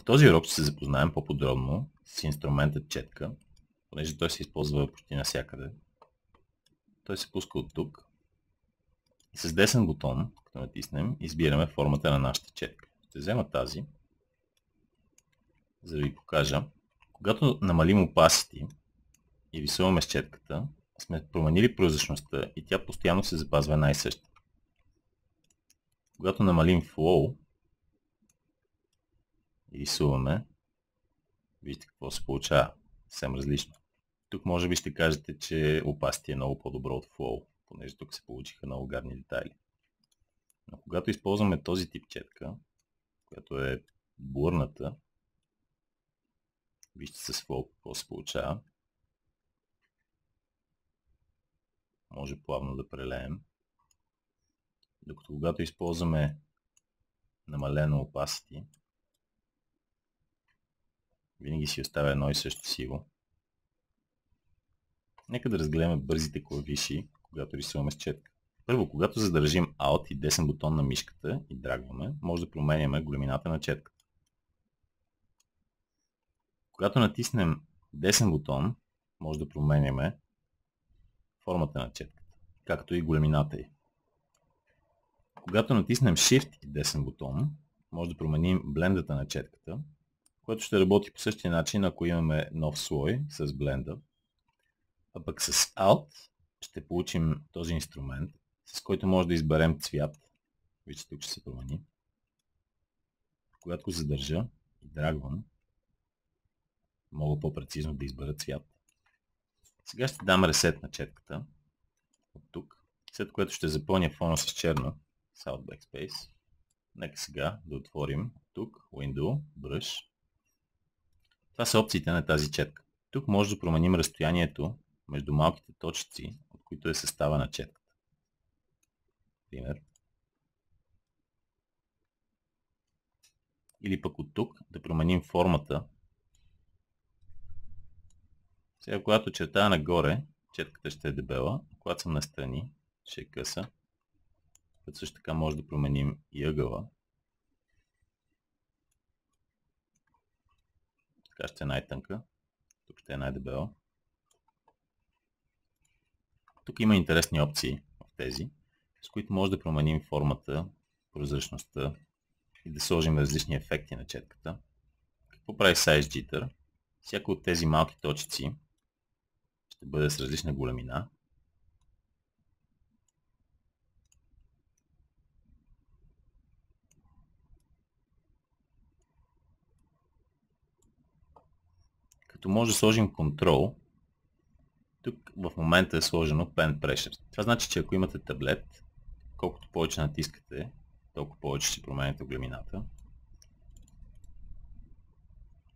В този урок ще се запознаем по-подробно с инструмента четка, понеже той се използва почти навсякъде. Той се пуска от тук и с десен бутон, като натиснем, избираме формата на нашата четка. Ще взема тази, за да ви покажа. Когато намалим opacity и рисуваме с четката, сме променили прозрачността и тя постоянно се запазва най съща. Когато намалим flow рисуваме, вижте какво се получава. Съвсем различно. Тук може би ще кажете, че opacity е много по-добро от flow, понеже тук се получиха много гадни детайли. Но когато използваме този тип четка, която е бурната, вижте с flow какво се получава. Може плавно да прелеем. Докато когато използваме намалено opacity, винаги си оставя едно и също сиво. Нека да разгледаме бързите клавиши, когато рисуваме с четка. Първо, когато задържим Alt и десен бутон на мишката и драгваме, може да променяме големината на четката. Когато натиснем десен бутон, може да променяме формата на четката, както и големината й. Когато натиснем Shift и десен бутон, може да променим блендата на четката, което ще работи по същия начин, ако имаме нов слой с бленда. А пък с Alt ще получим този инструмент, с който може да изберем цвят. Вижте, тук ще се промени. Когато го задържа и драгвам, мога по-прецизно да избера цвят. Сега ще дам ресет на четката от тук, след което ще запълня фона с черно с Out Backspace. Нека сега да отворим тук Window, Brush. Това са опциите на тази четка. Тук може да променим разстоянието между малките точици, от които е състава на четката. Пример. Или пък от тук да променим формата. Сега, когато чертая нагоре, четката ще е дебела, когато съм настрани, ще е къса. Като също така може да променим и ъгъла. Така ще е най-тънка. Тук ще е най-дебела. Тук има интересни опции в тези, с които може да променим формата, прозрачността и да сложим различни ефекти на четката. Какво прави Size Jitter? Всяко от тези малки точици ще бъде с различна големина. Като може да сложим контрол, тук в момента е сложено Pen Pressure. Това значи, че ако имате таблет, колкото повече натискате, толкова повече ще промените големината.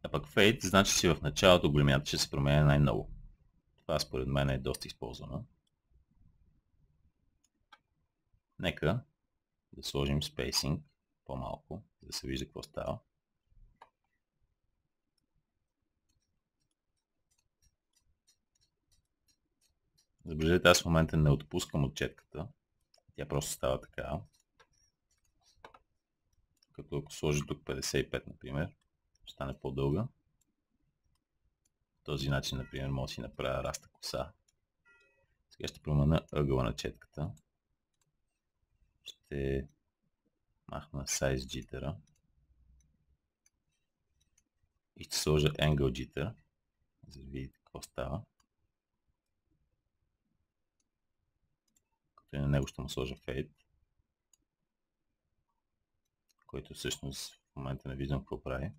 А пък Fade значи, че в началото големината ще се променя най-много. Това според мен е доста използвано. Нека да сложим спейсинг по-малко, за да се вижда какво става. Забележете, аз в момента не отпускам отчетката. Тя просто става така. Като ако сложи тук 55, например, стане по-дълга. този начин, например, може да си направя раста коса. Сега ще променя ъгъла на четката. Ще махна Size Jitter. И ще сложа Angle Jitter, за да видите какво става. И на него ще му сложа Fade, който всъщност в момента не виждам какво прави.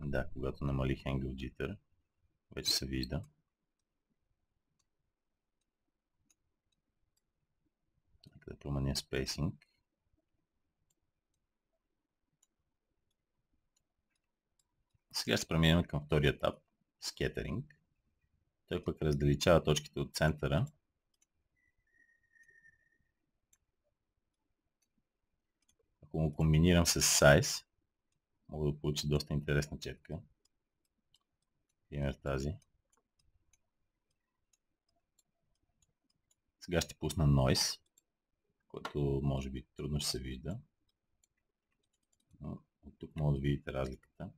Да, когато намалих Angle Jitter, вече се вижда. Нека да променя Spacing. Сега ще преминем към втория етап, Scattering. Той пък раздалечава точките от центъра ако го комбинирам с size, мога да получа доста интересна четка. Пример тази. Сега ще пусна Noise, който може би трудно ще се вижда. Но от тук мога да видите разликата.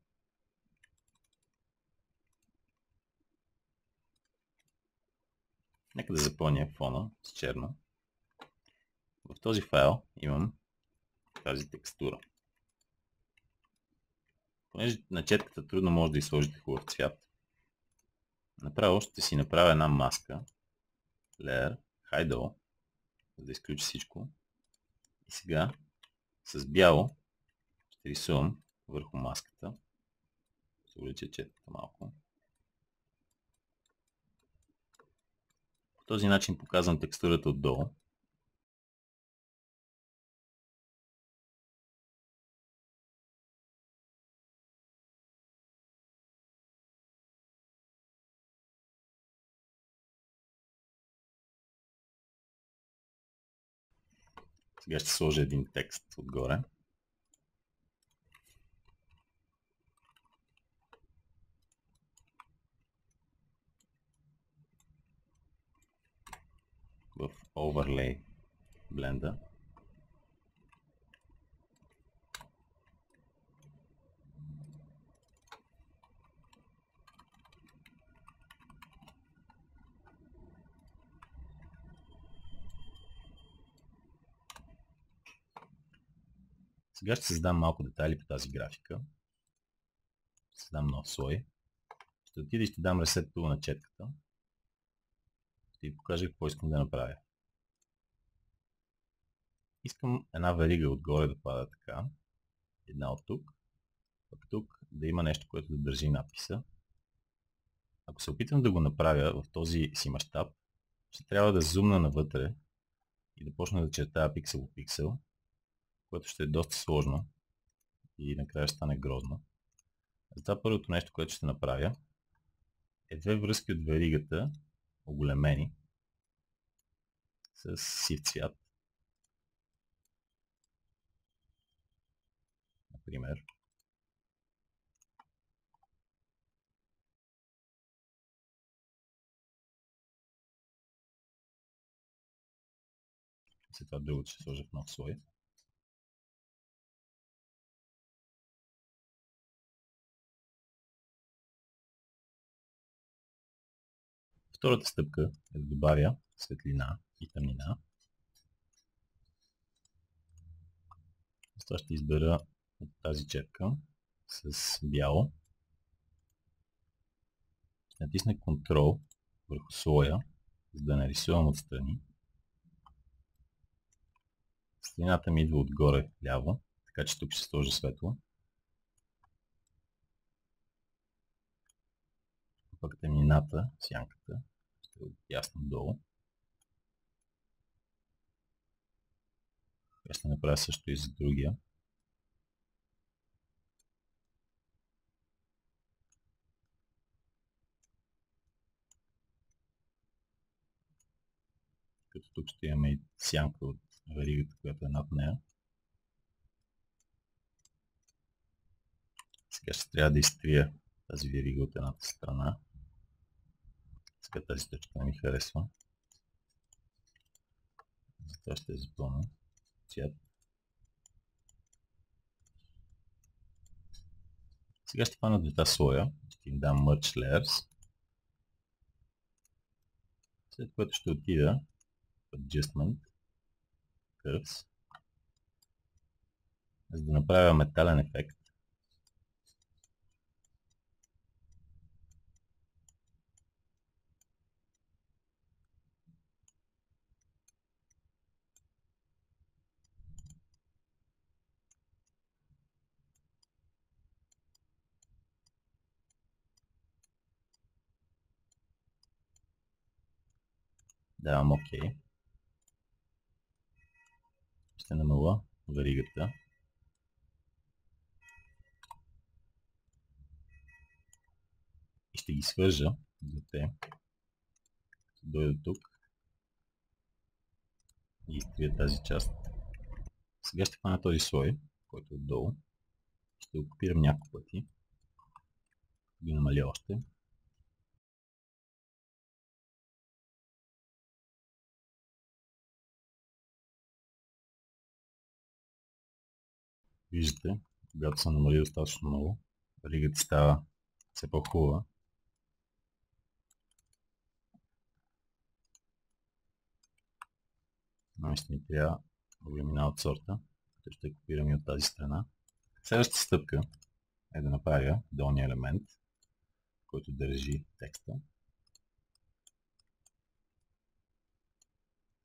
Нека да запълня фона с черно. В този файл имам тази текстура. Понеже на четката трудно може да изложите хубав цвят, направо ще си направя една маска, Layer, Hide за да изключи всичко. И сега с бяло ще рисувам върху маската. Ще увелича четката малко. По този начин показвам текстурата отдолу. Сега ще сложа един текст отгоре. в Overlay Blender. Сега ще създам малко детайли по тази графика. Създам нов слой. Ще отида и ще дам Reset Tool на четката. Ще ви покажа какво искам да направя. Искам една верига отгоре да пада така. Една от тук. Пък тук да има нещо, което да държи надписа. Ако се опитам да го направя в този си мащаб, ще трябва да зумна навътре и да почна да чертая пиксел по пиксел, което ще е доста сложно и накрая ще стане грозно. Затова първото нещо, което ще направя е две връзки от веригата, оголемени, с сив цвят. Например. След това другото ще сложа в нов слой. Втората стъпка е да добавя светлина и тъмнина. С това ще избера от тази четка с бяло. Ще натисна Ctrl върху слоя, за да нарисувам отстрани. Светлината ми идва отгоре ляво, така че тук ще сложа светло. Пък тъмнината, сянката, ясно долу. Ще направя също и за другия. Като тук ще имаме и сянка от веригата, която е над нея. Сега ще трябва да изтрия тази верига от едната страна. Сега тази точка не ми харесва. Затова ще я запълня цвят. Сега ще хвана двата слоя. Ще им дам Merge Layers. След което ще отида в Adjustment, Curves, за да направя метален ефект. Давам OK. Ще намаля варигата. И ще ги свържа двете. Дойда тук. И изтрия тази част. Сега ще хвана този слой, който е отдолу. Ще го копирам няколко пъти. Ги намаля още. Виждате, когато се намали достатъчно много, ригата става все по-хубава. Наистина трябва големина от сорта, като ще копирам и от тази страна. Следващата стъпка е да направя долния елемент, който държи текста.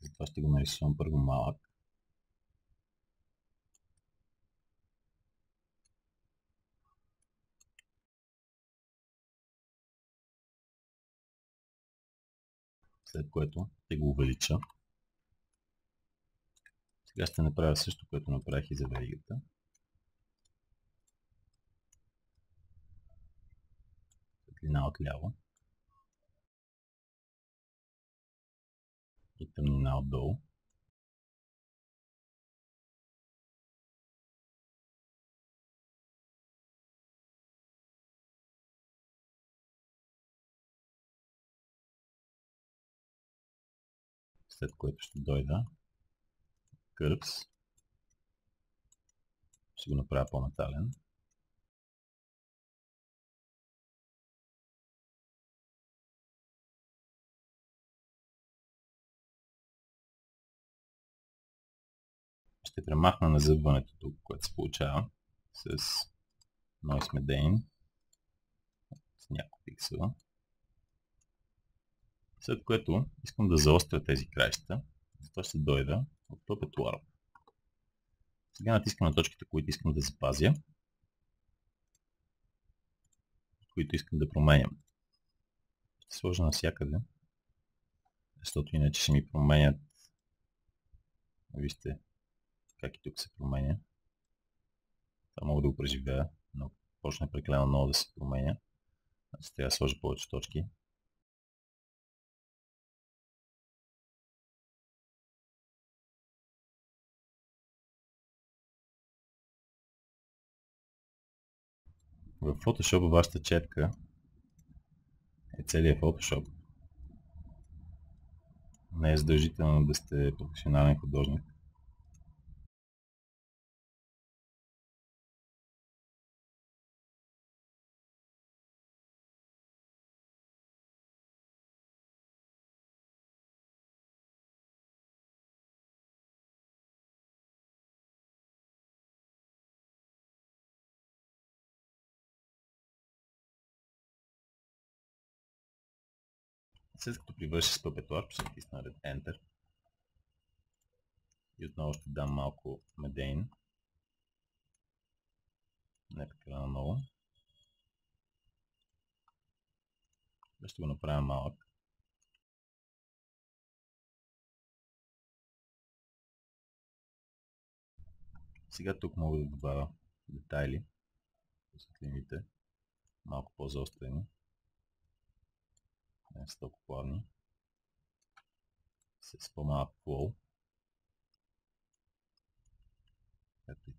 Затова ще го нарисувам първо малък. След което ще го увелича. Сега ще направя също, което направих и за веригата. Светлина отляво. И тъмнина отдолу. След което ще дойда кърпс. Ще го направя по-метален. Ще премахна назъбването тук, което се получава с Noise Medane с няколко пиксела. След което искам да заостря тези краища. Затова ще дойда от Puppet. Сега натискам на точките, които искам да запазя, които искам да променям. Ще сложа навсякъде, защото иначе ще ми променят. Вижте как и тук се променя. Това мога да го преживея, но почне прекалено много да се променя. Значи трябва да сложа повече точки. В Photoshop вашата четка е целият Photoshop. Не е задължително да сте професионален художник. След като привърши с Puppet ще натисна Enter. И отново ще дам малко медейн. Не така много. Ще го направя малък. Сега тук мога да добавя детайли, светлините, малко по-заострени не са толкова плавни, с по-малък флоу, както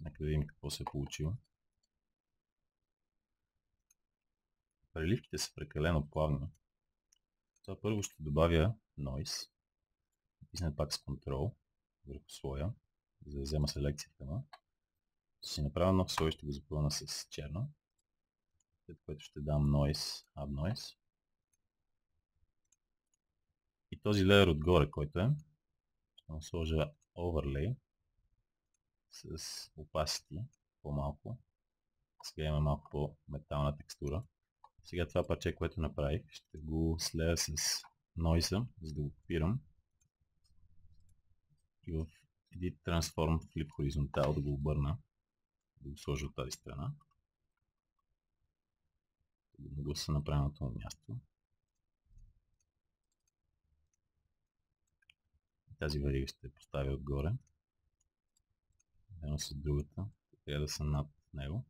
Нека видим какво се е получило. Преливките са прекалено плавни. Това първо ще добавя Noise. Натисна пак с Control върху слоя, за да взема селекцията му. Ще си направя нов слой, ще го запълна с черно. След което ще дам Noise, Add Noise. И този леер отгоре, който е, ще му сложа Overlay с opacity по-малко. Сега има малко по-метална текстура. Сега това парче, което направих, ще го слея с Noise, за да го копирам. И в Edit Transform Flip Horizontal да го обърна, да го сложа от тази страна. Да го направя на това място. Тази верига ще поставя отгоре Едно с другата. Трябва да са над него.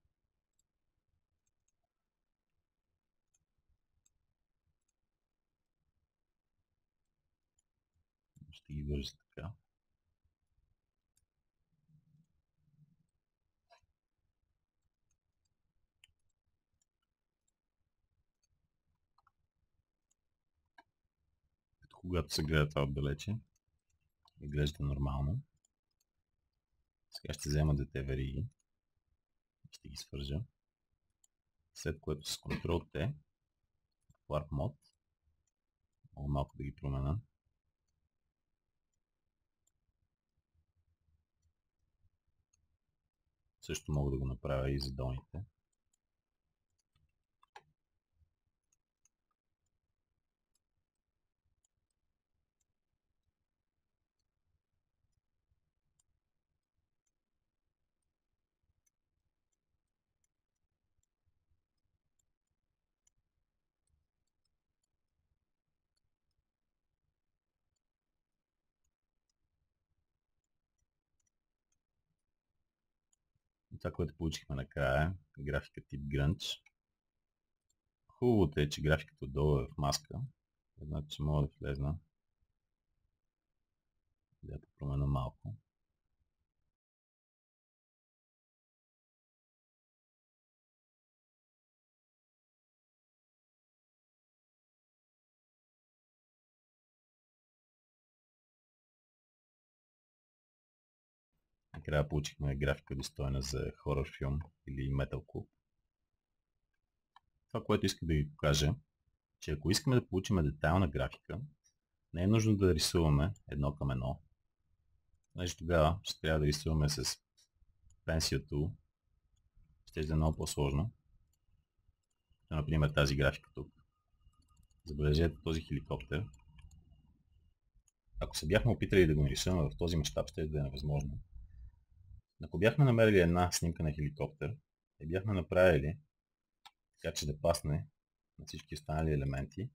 Ще ги вържа така. когато се гледа това отдалече, изглежда нормално. Сега ще взема двете вериги. Ще ги свържа. След което с Ctrl T, Warp Mode, мога малко да ги променя. Също мога да го направя и за долните. Това, което получихме накрая, графика тип Grunge. Хубавото е, че графиката отдолу е в маска. Значи, че мога да влезна. Да променя малко. Накрая получихме графика достойна за хорор филм или метал клуб. Това, което искам да ви покажа, че ако искаме да получим детайлна графика, не е нужно да рисуваме едно към едно. Значи тогава ще трябва да рисуваме с Pencil Tool. Ще е много по-сложно. Например тази графика тук. Забележете този хеликоптер. Ако се бяхме опитали да го нарисуваме в този мащаб, ще е да е невъзможно. Ако бяхме намерили една снимка на хеликоптер и бяхме направили така, че да пасне на всички останали елементи,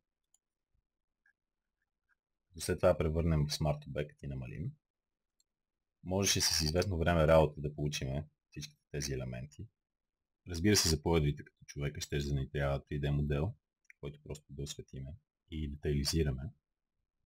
и след това превърнем в Smart Object и намалим, можеше с известно време работа да получим всички тези елементи. Разбира се, за по като човека ще да ни трябва 3D модел, който просто да осветиме и детайлизираме.